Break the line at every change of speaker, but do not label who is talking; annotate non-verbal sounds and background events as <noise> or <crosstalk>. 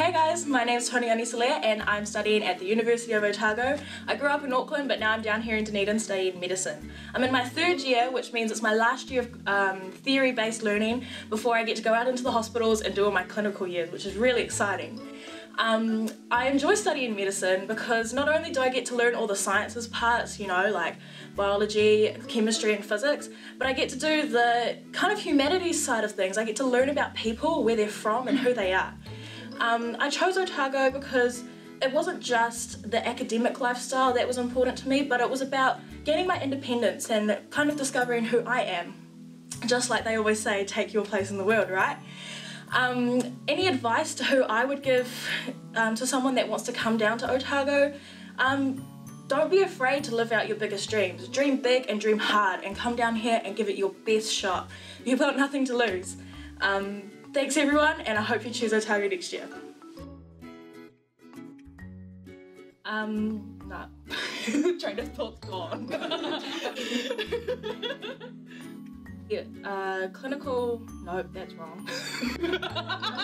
Hey guys, my name is Toni Anisalea and I'm studying at the University of Otago. I grew up in Auckland but now I'm down here in Dunedin studying medicine. I'm in my third year which means it's my last year of um, theory-based learning before I get to go out into the hospitals and do all my clinical years which is really exciting. Um, I enjoy studying medicine because not only do I get to learn all the sciences parts, you know, like biology, chemistry and physics, but I get to do the kind of humanities side of things. I get to learn about people, where they're from and who they are. Um, I chose Otago because it wasn't just the academic lifestyle that was important to me, but it was about gaining my independence and kind of discovering who I am. Just like they always say, take your place in the world, right? Um, any advice to who I would give um, to someone that wants to come down to Otago? Um, don't be afraid to live out your biggest dreams. Dream big and dream hard and come down here and give it your best shot. You've got nothing to lose. Thanks everyone, and I hope you choose Otago next year. Um, no. Train of thought's gone. yeah, uh, clinical, nope, that's wrong. <laughs>